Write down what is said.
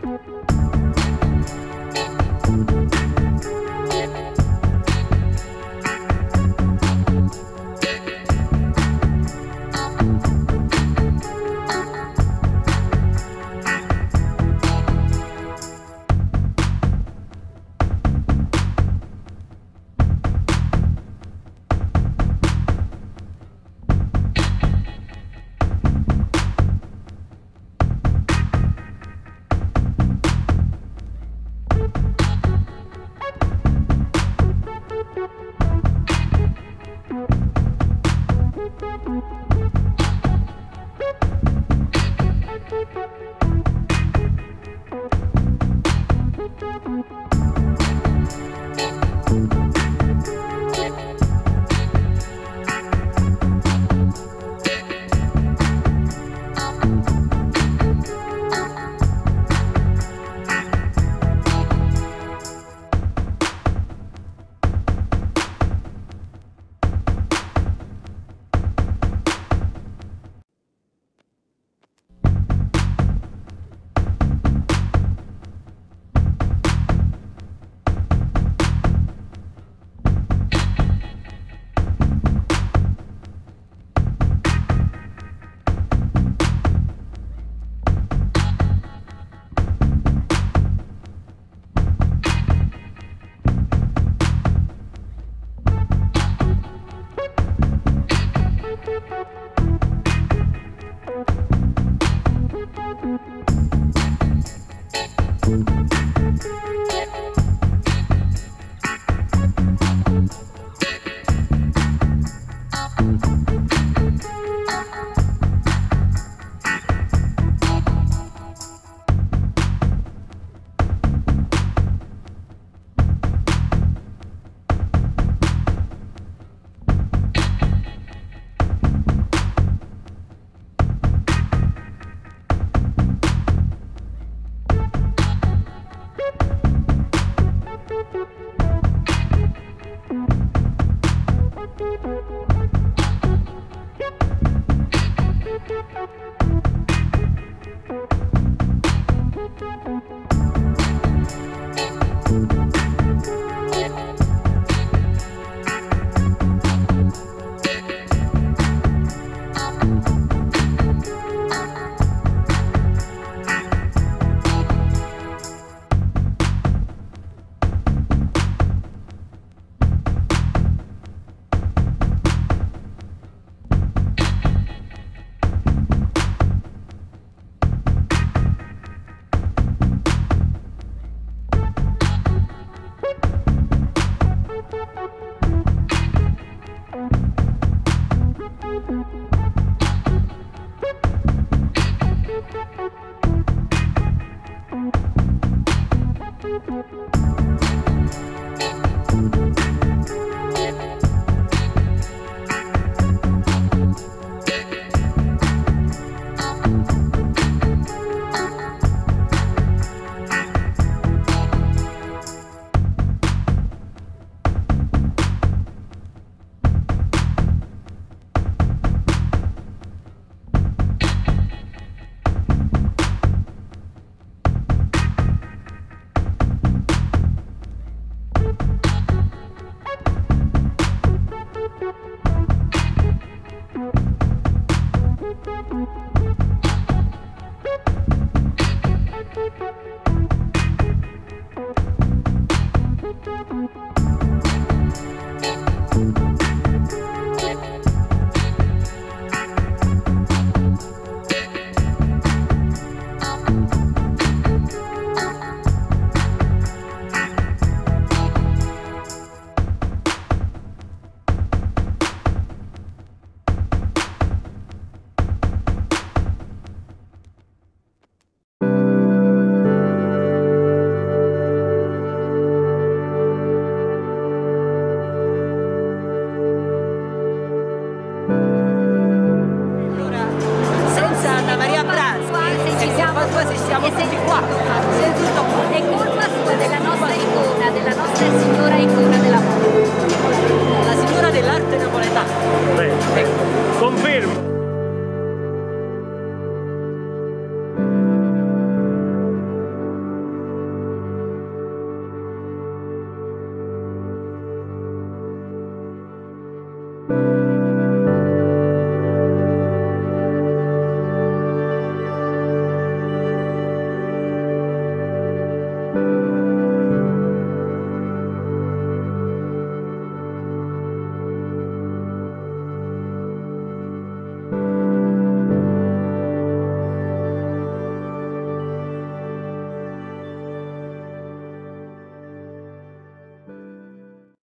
Música